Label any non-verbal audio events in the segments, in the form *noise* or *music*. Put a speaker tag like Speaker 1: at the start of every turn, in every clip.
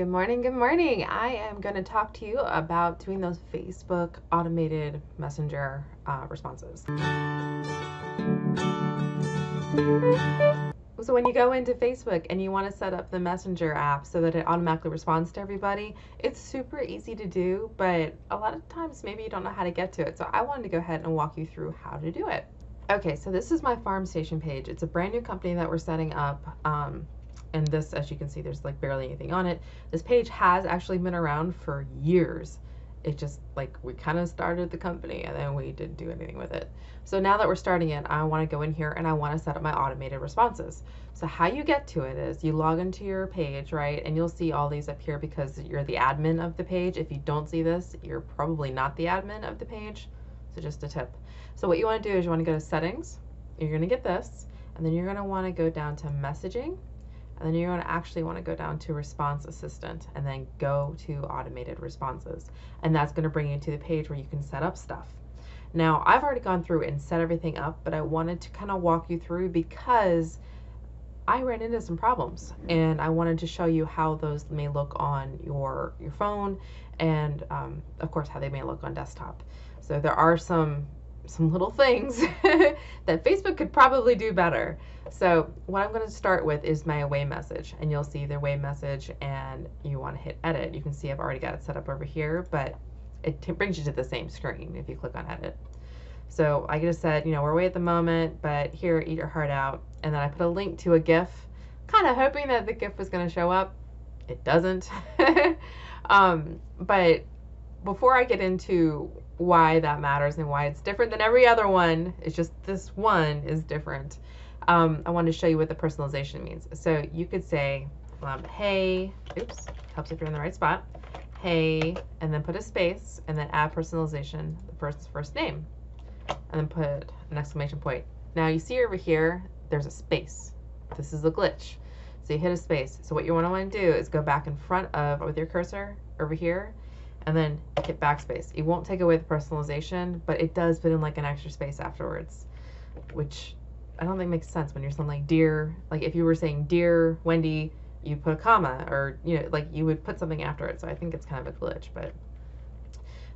Speaker 1: Good morning, good morning. I am going to talk to you about doing those Facebook automated messenger uh, responses. So when you go into Facebook and you want to set up the messenger app so that it automatically responds to everybody, it's super easy to do, but a lot of times maybe you don't know how to get to it. So I wanted to go ahead and walk you through how to do it. Okay, so this is my farm station page. It's a brand new company that we're setting up. Um, and this, as you can see, there's like barely anything on it. This page has actually been around for years. It just like we kind of started the company and then we didn't do anything with it. So now that we're starting it, I want to go in here and I want to set up my automated responses. So how you get to it is you log into your page, right? And you'll see all these up here because you're the admin of the page. If you don't see this, you're probably not the admin of the page. So just a tip. So what you want to do is you want to go to settings. You're going to get this. And then you're going to want to go down to messaging and then you're going to actually want to go down to response assistant and then go to automated responses. And that's going to bring you to the page where you can set up stuff. Now, I've already gone through and set everything up, but I wanted to kind of walk you through because I ran into some problems and I wanted to show you how those may look on your, your phone and um, of course how they may look on desktop. So there are some some little things *laughs* that Facebook could probably do better. So what I'm going to start with is my away message and you'll see the away message and you want to hit edit. You can see I've already got it set up over here, but it brings you to the same screen if you click on edit. So I just said, you know, we're away at the moment, but here, eat your heart out. And then I put a link to a GIF, kind of hoping that the GIF was going to show up. It doesn't. *laughs* um, but before I get into why that matters and why it's different than every other one, it's just this one is different. Um, I want to show you what the personalization means. So you could say, um, hey, oops, helps if you're in the right spot. Hey, and then put a space, and then add personalization, the person's first name, and then put an exclamation point. Now you see over here, there's a space. This is a glitch. So you hit a space. So what you want to want to do is go back in front of, with your cursor over here, and then hit backspace. It won't take away the personalization, but it does put in like an extra space afterwards, which I don't think makes sense when you're saying like dear, like if you were saying dear Wendy, you put a comma or, you know, like you would put something after it. So I think it's kind of a glitch, but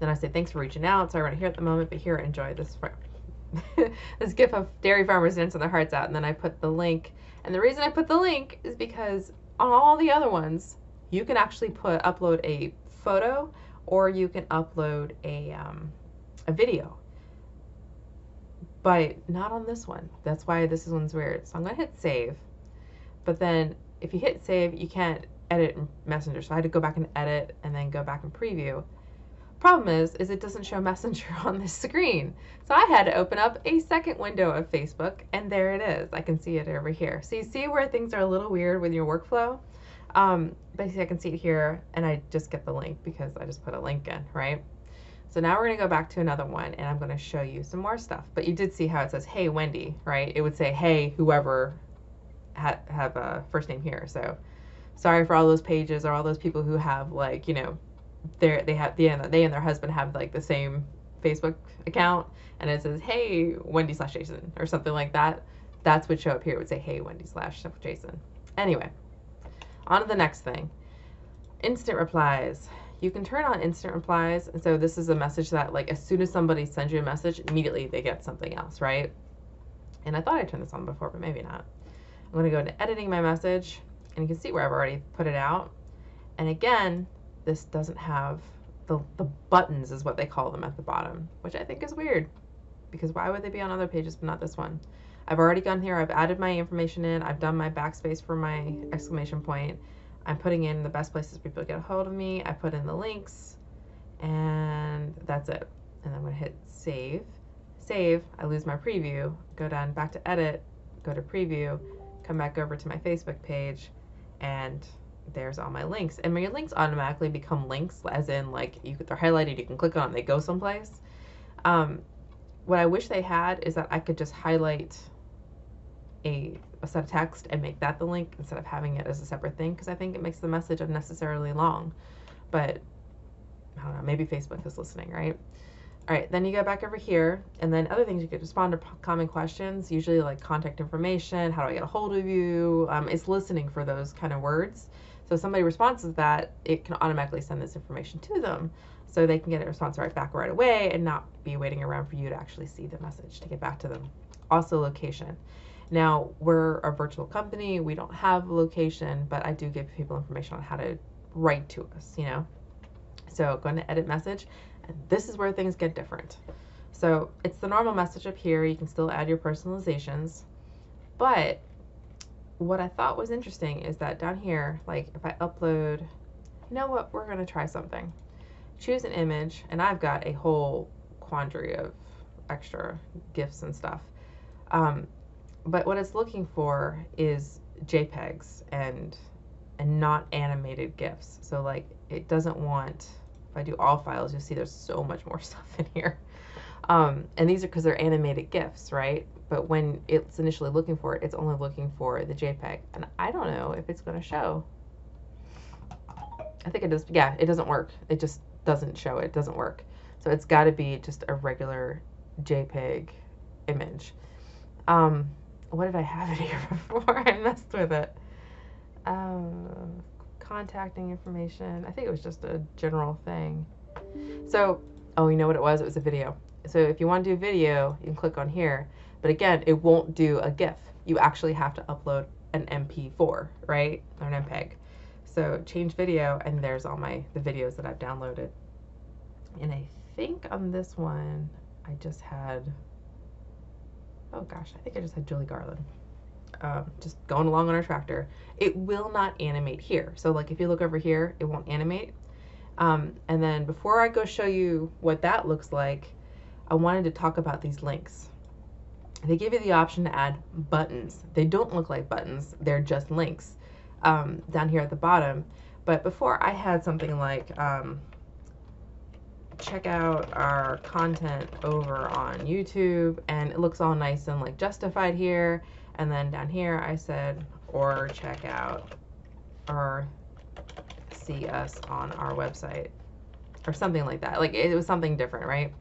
Speaker 1: then I say, thanks for reaching out. Sorry, we're not here at the moment, but here, enjoy this. *laughs* this gif of dairy farmers dancing their hearts out. And then I put the link. And the reason I put the link is because on all the other ones, you can actually put upload a photo or you can upload a, um, a video. But not on this one. That's why this one's weird. So I'm going to hit save. But then if you hit save, you can't edit Messenger. So I had to go back and edit and then go back and preview. Problem is, is it doesn't show *laughs* Messenger on this screen. So I had to open up a second window of Facebook and there it is. I can see it over here. So you see where things are a little weird with your workflow? Um, basically I can see it here and I just get the link because I just put a link in, right? So now we're going to go back to another one and I'm going to show you some more stuff. But you did see how it says, hey, Wendy, right? It would say, hey, whoever ha have a first name here. So sorry for all those pages or all those people who have like, you know, they they have the end. they and their husband have like the same Facebook account and it says, hey, Wendy slash Jason or something like that. That's what show up here. It would say, hey, Wendy slash Jason. Anyway, on to the next thing. Instant replies. You can turn on instant replies. And so this is a message that like as soon as somebody sends you a message, immediately they get something else, right? And I thought I turned this on before, but maybe not. I'm going to go into editing my message and you can see where I've already put it out. And again, this doesn't have the, the buttons is what they call them at the bottom, which I think is weird because why would they be on other pages but not this one? I've already gone here, I've added my information in, I've done my backspace for my exclamation point. I'm putting in the best places people get a hold of me. I put in the links and that's it. And I'm gonna hit save. Save, I lose my preview, go down back to edit, go to preview, come back over to my Facebook page and there's all my links. And my links automatically become links as in like you they're highlighted, you can click on them, they go someplace. Um, what I wish they had is that I could just highlight a, a set of text and make that the link instead of having it as a separate thing because I think it makes the message unnecessarily long. But I don't know, maybe Facebook is listening, right? All right, then you go back over here, and then other things you could respond to common questions, usually like contact information, how do I get a hold of you? Um, it's listening for those kind of words. So if somebody responds to that, it can automatically send this information to them so they can get a response right back right away and not be waiting around for you to actually see the message to get back to them. Also, location. Now, we're a virtual company, we don't have a location, but I do give people information on how to write to us, you know. So, going to edit message, and this is where things get different. So, it's the normal message up here. You can still add your personalizations, but what I thought was interesting is that down here, like if I upload, you know what, we're going to try something. Choose an image, and I've got a whole quandary of extra gifts and stuff. Um, but what it's looking for is JPEGs and and not animated GIFs. So like it doesn't want, if I do all files, you'll see there's so much more *laughs* stuff in here. Um, and these are because they're animated GIFs, right? But when it's initially looking for it, it's only looking for the JPEG. And I don't know if it's going to show. I think it does. Yeah, it doesn't work. It just doesn't show. It doesn't work. So it's got to be just a regular JPEG image. Um, what did I have it here *laughs* before I messed with it? Um, contacting information. I think it was just a general thing. So, oh, you know what it was? It was a video. So if you want to do a video, you can click on here. But again, it won't do a GIF. You actually have to upload an MP4, right? Or an MPEG. So change video, and there's all my the videos that I've downloaded. And I think on this one, I just had, oh gosh, I think I just had Julie Garland. Um, just going along on our tractor. It will not animate here. So like if you look over here, it won't animate. Um, and then before I go show you what that looks like, I wanted to talk about these links. They give you the option to add buttons. They don't look like buttons, they're just links um, down here at the bottom. But before I had something like, um, check out our content over on YouTube and it looks all nice and like justified here. And then down here I said, or check out or see us on our website or something like that. Like it was something different, right?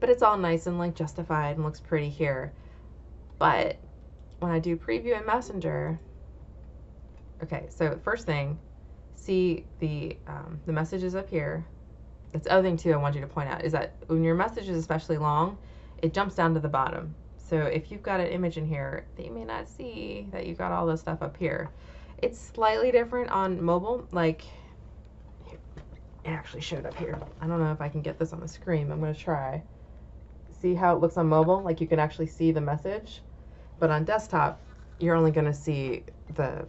Speaker 1: But it's all nice and like justified and looks pretty here. But when I do preview in Messenger, okay, so first thing, see the um, the messages up here that's the other thing too I want you to point out is that when your message is especially long, it jumps down to the bottom. So if you've got an image in here, they may not see that you've got all this stuff up here. It's slightly different on mobile, like it actually showed up here. I don't know if I can get this on the screen. I'm gonna try. See how it looks on mobile? Like you can actually see the message, but on desktop, you're only gonna see the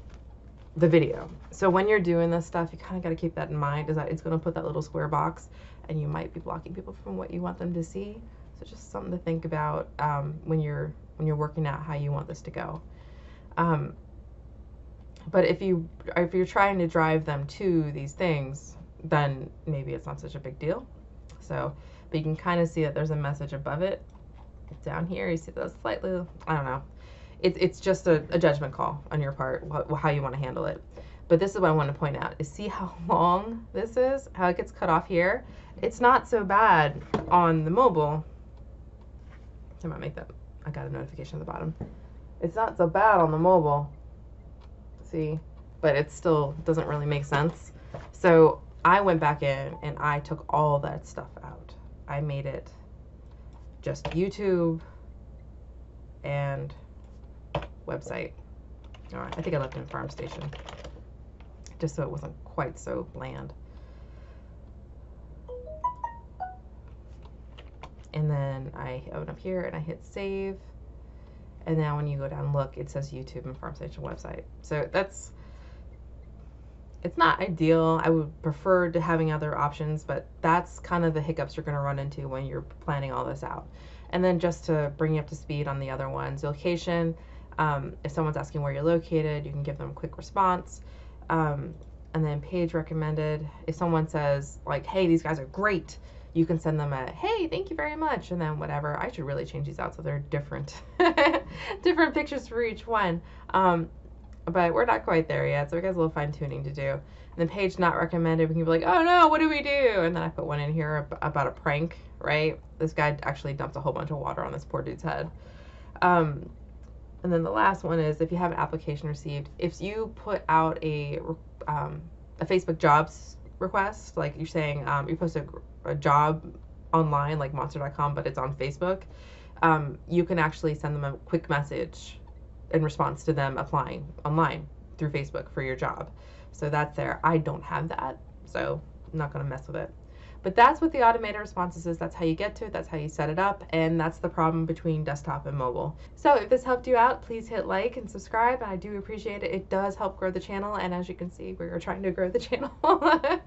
Speaker 1: the video. So when you're doing this stuff, you kind of got to keep that in mind is that it's going to put that little square box and you might be blocking people from what you want them to see. So just something to think about um, when you're when you're working out how you want this to go. Um, but if you if you're trying to drive them to these things, then maybe it's not such a big deal. So, but you can kind of see that there's a message above it down here. You see that slightly, I don't know, it's it's just a, a judgment call on your part what, how you want to handle it. But this is what i want to point out is see how *laughs* long this is how it gets cut off here? It's not so bad on the mobile. I might make that i got a notification at the bottom. It's not so bad on the mobile see? But it still doesn't really make sense. So i went back in and i took all that stuff out. I made it just youtube and website. All right, I think I left in Farm Station, just so it wasn't quite so bland. And then I open up here and I hit save. And now when you go down look, it says YouTube and Farm Station website. So that's, it's not ideal. I would prefer to having other options, but that's kind of the hiccups you're going to run into when you're planning all this out. And then just to bring you up to speed on the other ones, location, um, if someone's asking where you're located, you can give them a quick response. Um, and then page recommended. If someone says like, "Hey, these guys are great," you can send them a "Hey, thank you very much," and then whatever. I should really change these out so they're different, *laughs* different pictures for each one. Um, but we're not quite there yet, so we got a little fine tuning to do. And the page not recommended, we can be like, "Oh no, what do we do?" And then I put one in here about a prank. Right? This guy actually dumped a whole bunch of water on this poor dude's head. Um, and then the last one is if you have an application received, if you put out a um, a Facebook jobs request, like you're saying um, you post a, a job online like monster.com, but it's on Facebook, um, you can actually send them a quick message in response to them applying online through Facebook for your job. So that's there. I don't have that, so I'm not going to mess with it. But that's what the automated responses is. That's how you get to it. That's how you set it up. And that's the problem between desktop and mobile. So if this helped you out, please hit like and subscribe. I do appreciate it. It does help grow the channel. And as you can see, we are trying to grow the *laughs* channel. *laughs*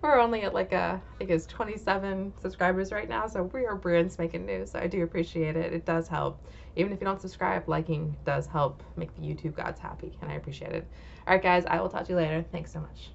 Speaker 1: We're only at like a, I think it's 27 subscribers right now. So we are brand spanking new. So I do appreciate it. It does help. Even if you don't subscribe, liking does help make the YouTube gods happy. And I appreciate it. All right, guys, I will talk to you later. Thanks so much.